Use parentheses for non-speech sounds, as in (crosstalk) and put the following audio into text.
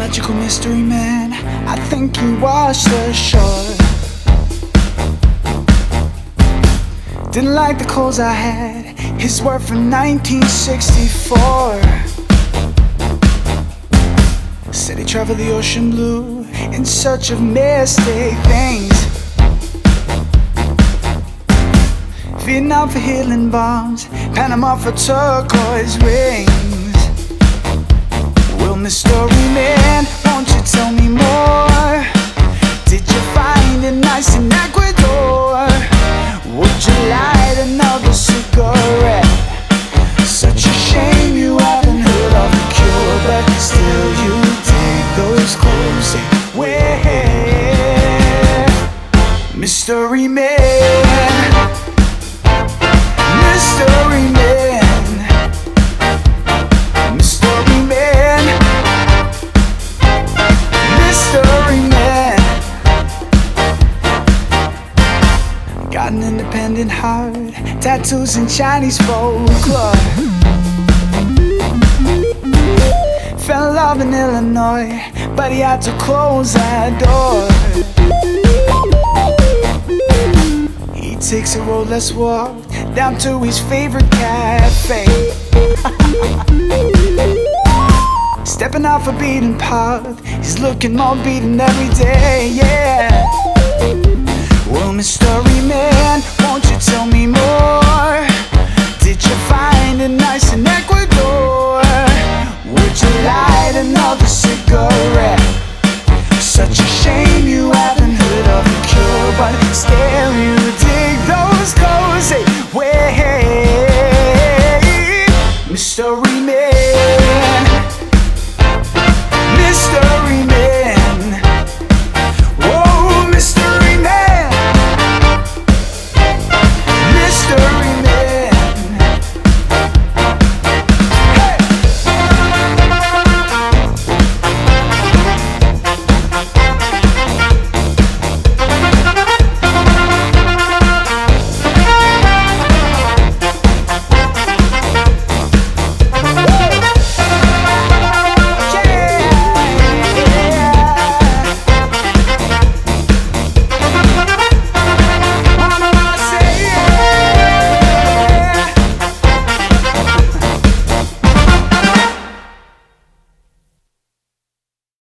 Magical mystery man, I think he washed ashore. Didn't like the clothes I had, his were from 1964. Said he traveled the ocean blue in search of mystic things. Vietnam for healing bombs, Panama for turquoise rings. Well, mystery Mystery man, mystery man, mystery man, mystery man. Got an independent heart, tattoos and Chinese folklore. Fell in love in Illinois, but he had to close that door. Takes a road less walked walk down to his favorite cafe. (laughs) Stepping off a beaten path, he's looking more beaten every day, yeah. Well, mystery man, won't you tell me more? Did you find a nice in Ecuador? Would you light another cigarette? Such a shame you haven't heard of the cure, but instead.